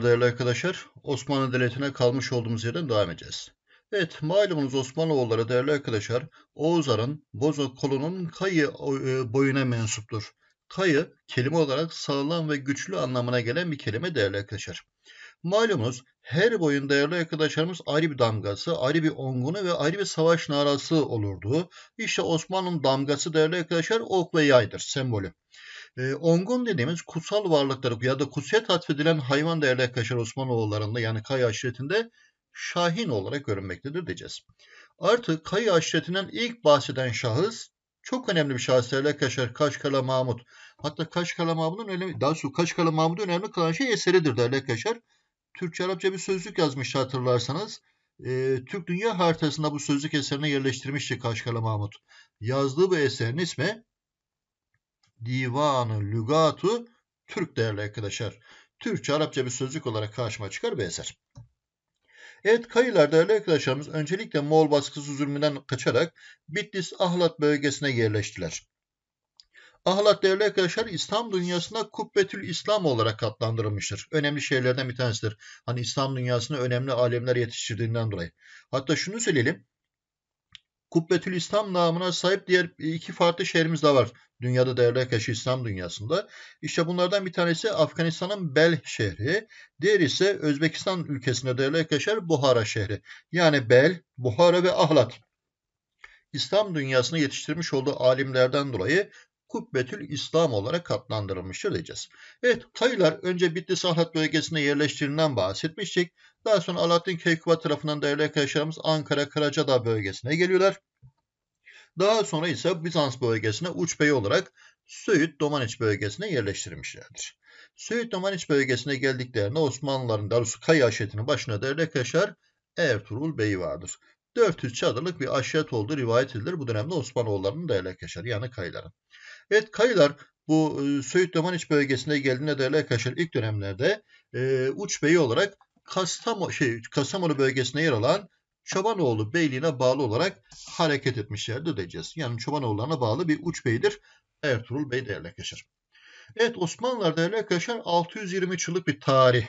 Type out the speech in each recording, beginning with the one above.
Merhabalar değerli arkadaşlar. Osmanlı Devleti'ne kalmış olduğumuz yerden devam edeceğiz. Evet, malumunuz Osmanoğulları değerli arkadaşlar, Oğuzların Bozok kolunun Kayı e, boyuna mensuptur. Kayı, kelime olarak sağlam ve güçlü anlamına gelen bir kelime değerli arkadaşlar. Malumunuz her boyun değerli arkadaşlarımız ayrı bir damgası, ayrı bir ongunu ve ayrı bir savaş narası olurdu. İşte Osmanlı'nın damgası değerli arkadaşlar ok ve yaydır, sembolü. E, ongun dediğimiz kutsal varlıkları ya da kutsiyet atfedilen hayvan değerli arkadaşlar Osmanoğullarında yani Kaya aşiretinde Şahin olarak görünmektedir diyeceğiz. Artı Kaya aşiretinden ilk bahseden şahıs çok önemli bir şahıs değerli arkadaşlar Kaşkala Mahmut. Hatta Kaşkala Mahmut'un önemli, daha sonra Kaşkala Mahmut'un önemli kılan şey eseridir değerli arkadaşlar. Türkçe Arapça bir sözlük yazmış hatırlarsanız. E, Türk Dünya haritasında bu sözlük eserine yerleştirmişti Kaşkala Mahmut. Yazdığı bu eserin ismi Divanı Lügatu Türk değerli arkadaşlar. Türkçe Arapça bir sözlük olarak karşıma çıkar eser. Evet kayılar değerli arkadaşlarımız öncelikle Moğol baskısı zulmünden kaçarak Bitlis Ahlat bölgesine yerleştiler. Ahlat değerli arkadaşlar İslam dünyasında Kubbetül İslam olarak adlandırılmıştır. Önemli şeylerden bir tanesidir. Hani İslam dünyasında önemli alemler yetiştirdiğinden dolayı. Hatta şunu söyleyelim. Kubbetül İslam namına sahip diğer iki farklı şehrimiz de var. Dünyada değerli arkadaşlar İslam dünyasında. İşte bunlardan bir tanesi Afganistan'ın Bel şehri. Diğer ise Özbekistan ülkesinde değerli arkadaşlar Buhara şehri. Yani Bel, Buhara ve Ahlat. İslam dünyasını yetiştirmiş olduğu alimlerden dolayı Kubbetül İslam olarak adlandırılmıştır diyeceğiz. Evet, Kayılar önce Bitlis Ahlat bölgesine yerleştirilen bahsetmiştik. Daha sonra Alaaddin Keykubat tarafından değerli arkadaşlarımız Ankara Karacadağ bölgesine geliyorlar. Daha sonra ise Bizans bölgesine uç bey olarak Söğüt Domaniç bölgesine yerleştirilmişlerdir. Söğüt Domaniç bölgesine geldiklerinde Osmanlıların Darusu Kayı aşiretinin başına değerli arkadaşlar Ertuğrul Bey vardır. 400 çadırlık bir aşiret olduğu rivayet edilir bu dönemde Osmanoğullarının değerli arkadaşlar yani Kayıların. Evet Kayılar bu e, Söğüt Domaniç bölgesine geldiğinde değerli arkadaşlar ilk dönemlerde e, uç beyi olarak Kastamonu, şey, Kastamonu bölgesine yer alan Çobanoğlu Beyliğine bağlı olarak hareket etmişlerdir diyeceğiz. Yani Çobanoğullarına bağlı bir uç beydir Ertuğrul Bey değerli arkadaşlar. Evet Osmanlılar değerli arkadaşlar 623 yıllık bir tarih.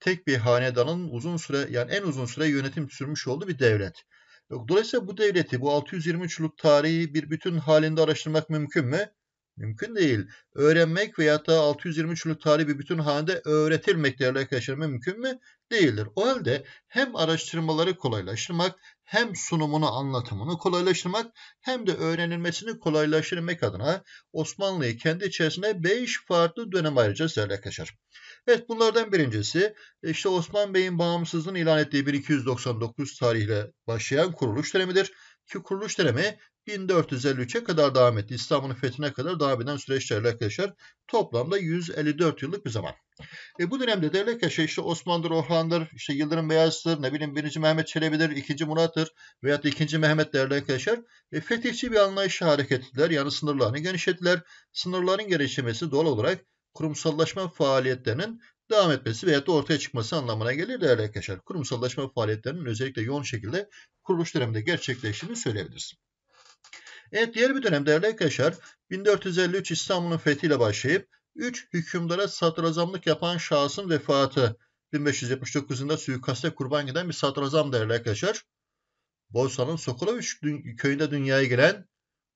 Tek bir hanedanın uzun süre yani en uzun süre yönetim sürmüş olduğu bir devlet. Dolayısıyla bu devleti bu 623 yıllık tarihi bir bütün halinde araştırmak mümkün mü? Mümkün değil. Öğrenmek veya da 623 yıllık tarihi bir bütün halinde öğretilmek değerli arkadaşlar mümkün mü? Değildir. O halde hem araştırmaları kolaylaştırmak hem sunumunu anlatımını kolaylaştırmak hem de öğrenilmesini kolaylaştırmak adına Osmanlı'yı kendi içerisinde 5 farklı dönem ayıracağız değerli arkadaşlar. Evet bunlardan birincisi işte Osman Bey'in bağımsızlığını ilan ettiği 1299 tarihle başlayan kuruluş dönemidir. Ki kuruluş dönemi 1453'e kadar devam etti. İstanbul'un fethine kadar devam eden süreçlerle arkadaşlar toplamda 154 yıllık bir zaman. E, bu dönemde değerli arkadaşlar işte Osmanlı'dır, Orhan'dır, işte Yıldırım Beyazıt'tır, ne bileyim 1. Mehmet Çelebi'dir, 2. Murat'tır veyahut da 2. Mehmet değerli arkadaşlar e, fetihçi bir anlayışla hareket ettiler. Yani sınırlarını genişlettiler. Sınırların genişlemesi doğal olarak kurumsallaşma faaliyetlerinin devam etmesi veyahut da ortaya çıkması anlamına gelir değerli arkadaşlar. Kurumsallaşma faaliyetlerinin özellikle yoğun şekilde kuruluş döneminde gerçekleştiğini söyleyebiliriz. Evet diğer bir dönem değerli arkadaşlar 1453 İstanbul'un fethiyle başlayıp 3 hükümdara sadrazamlık yapan şahsın vefatı 1579 yılında suikaste kurban giden bir sadrazam değerli arkadaşlar. Bosna'nın Sokoloviç köyünde dünyaya gelen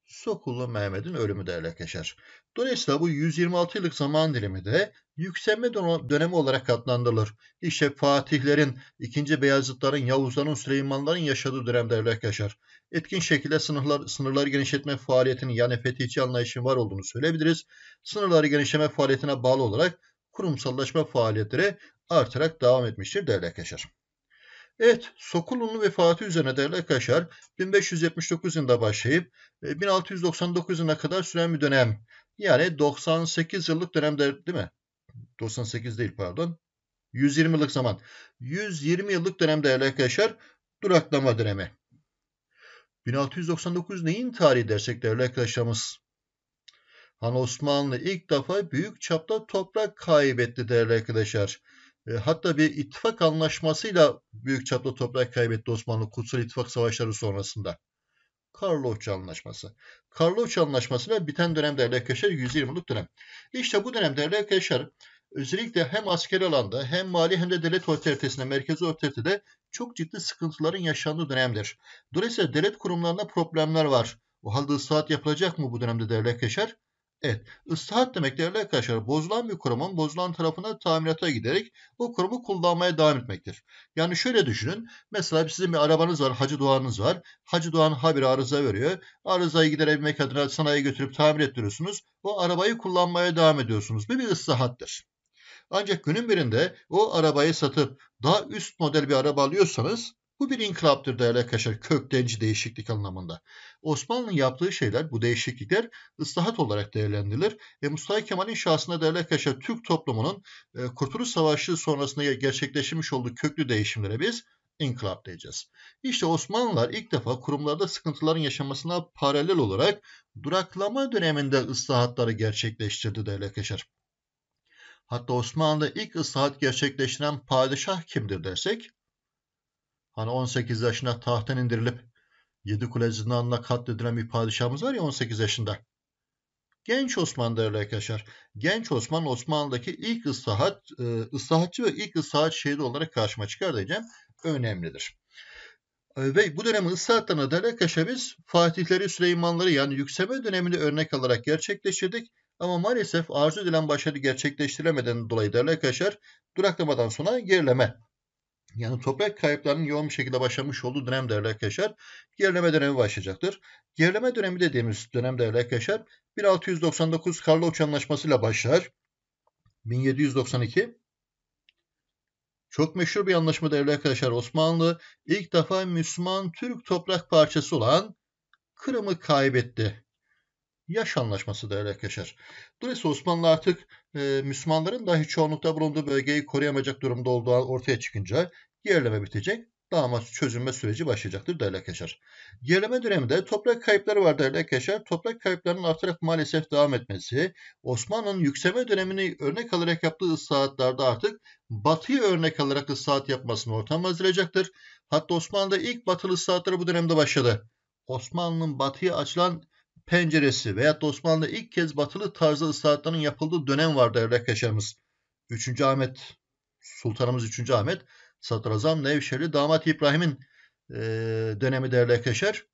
Sokullu Mehmet'in ölümü değerli arkadaşlar. Dolayısıyla bu 126 yıllık zaman dilimi de yükselme dönemi olarak adlandırılır. İşte Fatihlerin, 2. Beyazıtların, Yavuzların, Süleymanların yaşadığı dönem değerli arkadaşlar. Etkin şekilde sınırlar, sınırları genişletme faaliyetinin yani fetihçi anlayışın var olduğunu söyleyebiliriz. Sınırları genişleme faaliyetine bağlı olarak kurumsallaşma faaliyetleri artarak devam etmiştir değerli arkadaşlar. Evet, Sokulunlu vefatı üzerine değerli arkadaşlar 1579 yılında başlayıp 1699 e, yılına kadar süren bir dönem. Yani 98 yıllık dönemde değil mi? 98 değil pardon. 120 yıllık zaman. 120 yıllık dönem değerli arkadaşlar duraklama dönemi. 1699 neyin tarihi dersek değerli arkadaşlarımız? Han Osmanlı ilk defa büyük çapta toprak kaybetti değerli arkadaşlar. E, hatta bir ittifak anlaşmasıyla büyük çapta toprak kaybetti Osmanlı Kutsal İttifak Savaşları sonrasında. Karlofça Anlaşması. Karlofça Anlaşması'na biten dönem değerli arkadaşlar 120 yıllık dönem. İşte bu dönem değerli arkadaşlar özellikle hem askeri alanda hem mali hem de devlet otoritesinde, merkezi otoritede çok ciddi sıkıntıların yaşandığı dönemdir. Dolayısıyla devlet kurumlarında problemler var. O halde ıslahat yapılacak mı bu dönemde değerli arkadaşlar? Evet, ıslahat demek değerli arkadaşlar bozulan bir kurumun bozulan tarafına tamirata giderek o kurumu kullanmaya devam etmektir. Yani şöyle düşünün, mesela sizin bir arabanız var, hacı doğanınız var. Hacı doğan habire arıza veriyor. Arızayı giderebilmek adına sanayiye götürüp tamir ettiriyorsunuz. O arabayı kullanmaya devam ediyorsunuz. Bu bir ıslahattır. Ancak günün birinde o arabayı satıp daha üst model bir araba alıyorsanız bu bir inkılaptır değerli arkadaşlar köktenci değişiklik anlamında. Osmanlı'nın yaptığı şeyler bu değişiklikler ıslahat olarak değerlendirilir ve Mustafa Kemal'in şahsında değerli arkadaşlar Türk toplumunun e, Kurtuluş Savaşı sonrasında gerçekleşmiş olduğu köklü değişimlere biz inkılap diyeceğiz. İşte Osmanlılar ilk defa kurumlarda sıkıntıların yaşanmasına paralel olarak duraklama döneminde ıslahatları gerçekleştirdi değerli arkadaşlar. Hatta Osmanlı'da ilk ıslahat gerçekleştiren padişah kimdir dersek, hani 18 yaşına tahttan indirilip Yedikule zindanına katledilen bir padişahımız var ya 18 yaşında. Genç Osman değerli arkadaşlar. Genç Osman Osmanlı'daki ilk ıslahat, e, ıslahatçı ve ilk ıslahat şehidi olarak karşıma çıkar diyeceğim. Önemlidir. E, ve bu dönemin ıslahatlarına değerli arkadaşlar biz Fatihleri, Süleymanları yani yükseme dönemini örnek alarak gerçekleştirdik. Ama maalesef arzu edilen başarı gerçekleştiremeden dolayı değerli arkadaşlar duraklamadan sonra gerileme yani toprak kayıplarının yoğun bir şekilde başlamış olduğu dönem değerli arkadaşlar gerileme dönemi başlayacaktır. Gerileme dönemi dediğimiz dönem değerli arkadaşlar 1699 Karlofça Anlaşması ile başlar. 1792 çok meşhur bir anlaşma değerli arkadaşlar. Osmanlı ilk defa Müslüman Türk toprak parçası olan Kırım'ı kaybetti yaş anlaşması değerli arkadaşlar. Dolayısıyla Osmanlı artık e, Müslümanların dahi çoğunlukta bulunduğu bölgeyi koruyamayacak durumda olduğu ortaya çıkınca gerileme bitecek. Damat çözülme süreci başlayacaktır değerli arkadaşlar. Gerileme döneminde toprak kayıpları var değerli arkadaşlar. Toprak kayıplarının artarak maalesef devam etmesi, Osmanlı'nın yükseme dönemini örnek alarak yaptığı ıslahatlarda artık batıyı örnek alarak ıslahat yapmasını ortam hazırlayacaktır. Hatta Osmanlı'da ilk batılı ıslahatları bu dönemde başladı. Osmanlı'nın batıya açılan penceresi veya Osmanlı'da ilk kez batılı tarzda ıslahatların yapıldığı dönem vardı değerli arkadaşlarımız. 3. Ahmet, Sultanımız 3. Ahmet, Sadrazam Nevşehirli Damat İbrahim'in e, dönemi değerli arkadaşlar.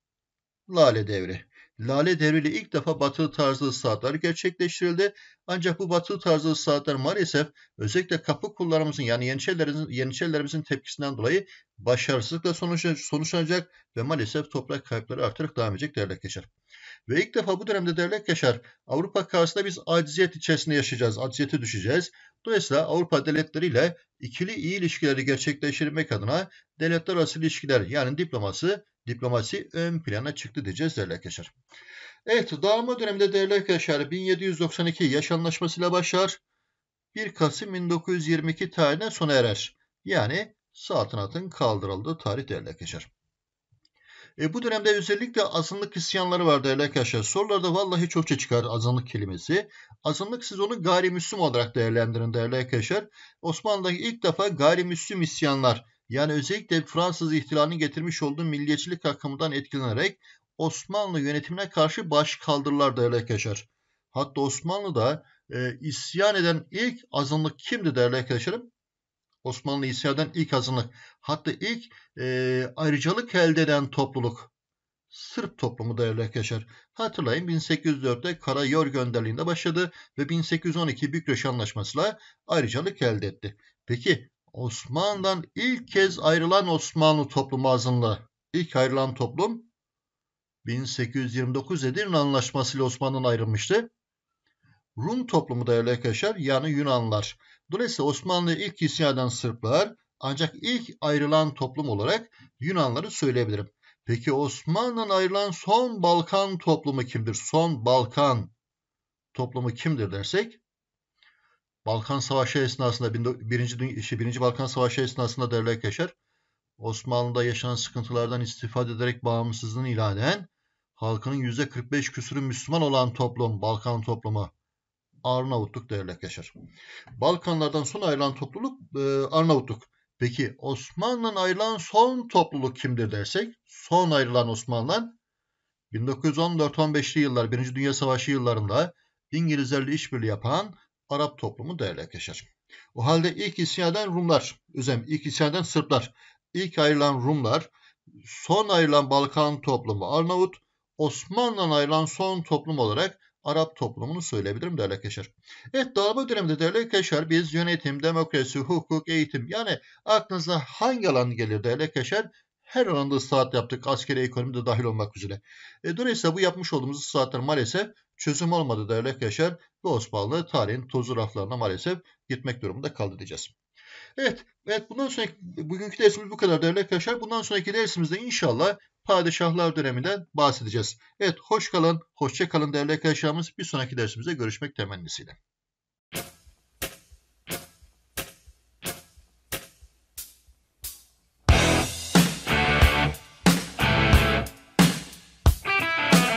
Lale devri. Lale devriyle ilk defa batılı tarzı ıslahatlar gerçekleştirildi. Ancak bu batılı tarzı ıslahatlar maalesef özellikle kapı kullarımızın yani Yeniçerilerimizin, Yeniçerilerimizin tepkisinden dolayı başarısızlıkla sonuçlanacak ve maalesef toprak kayıpları artarak devam edecek değerli arkadaşlar. Ve ilk defa bu dönemde devlet yaşar. Avrupa karşısında biz aciziyet içerisinde yaşayacağız, aciziyete düşeceğiz. Dolayısıyla Avrupa devletleriyle ikili iyi ilişkileri gerçekleştirmek adına devletler arası ilişkiler yani diplomasi, diplomasi ön plana çıktı diyeceğiz değerli arkadaşlar. Evet, dağılma döneminde değerli arkadaşlar 1792 yaş anlaşmasıyla başlar. 1 Kasım 1922 tarihine sona erer. Yani saltanatın kaldırıldığı tarih değerli arkadaşlar. E, bu dönemde özellikle azınlık isyanları var değerli arkadaşlar. Sorularda vallahi çokça çıkar azınlık kelimesi. Azınlık siz onu gayrimüslim olarak değerlendirin değerli arkadaşlar. Osmanlı'daki ilk defa gayrimüslim isyanlar yani özellikle Fransız ihtilalinin getirmiş olduğu milliyetçilik akımından etkilenerek Osmanlı yönetimine karşı baş kaldırırlar değerli arkadaşlar. Hatta Osmanlı'da e, isyan eden ilk azınlık kimdi değerli arkadaşlarım? Osmanlı isyandan ilk azınlık. Hatta ilk e, ayrıcalık elde eden topluluk. Sırp toplumu değerli arkadaşlar. Hatırlayın 1804'te Karayor gönderliğinde başladı ve 1812 Bükreş Anlaşması'yla ayrıcalık elde etti. Peki Osmanlı'dan ilk kez ayrılan Osmanlı toplumu azınlığı. İlk ayrılan toplum 1829 Edirne Anlaşması ile Osmanlı'dan ayrılmıştı. Rum toplumu değerli arkadaşlar yani Yunanlar. Dolayısıyla Osmanlı ilk isyan eden Sırplar ancak ilk ayrılan toplum olarak Yunanları söyleyebilirim. Peki Osmanlı'nın ayrılan son Balkan toplumu kimdir? Son Balkan toplumu kimdir dersek? Balkan Savaşı esnasında, birinci, birinci Balkan Savaşı esnasında değerli arkadaşlar, Osmanlı'da yaşanan sıkıntılardan istifade ederek bağımsızlığını ilan eden, halkının %45 küsürü Müslüman olan toplum, Balkan toplumu. Arnavutluk arkadaşlar. Balkanlardan son ayrılan topluluk e, Arnavutluk. Peki Osmanlı'nın ayrılan son topluluk kimdir dersek? Son ayrılan Osmanlılar 1914-15'li yıllar 1. Dünya Savaşı yıllarında İngilizlerle işbirliği yapan Arap toplumu arkadaşlar. O halde ilk isyan eden Rumlar, özem ilk isyan eden Sırplar, ilk ayrılan Rumlar, son ayrılan Balkan toplumu Arnavut, Osmanlı'dan ayrılan son toplum olarak Arap toplumunu söyleyebilirim değerli arkadaşlar. Evet dağılma döneminde değerli arkadaşlar biz yönetim, demokrasi, hukuk, eğitim yani aklınıza hangi alan gelir değerli arkadaşlar her alanda saat yaptık. Askeri ekonomi de dahil olmak üzere. E, dolayısıyla bu yapmış olduğumuz saatler maalesef çözüm olmadı değerli arkadaşlar. Ve Osmanlı tarihin tozu raflarına maalesef gitmek durumunda kaldı diyeceğiz. Evet, evet bundan sonraki bugünkü dersimiz bu kadar değerli arkadaşlar. Bundan sonraki dersimizde inşallah padişahlar döneminden bahsedeceğiz. Evet, hoş kalın, hoşça kalın değerli arkadaşlarımız. Bir sonraki dersimizde görüşmek temennisiyle.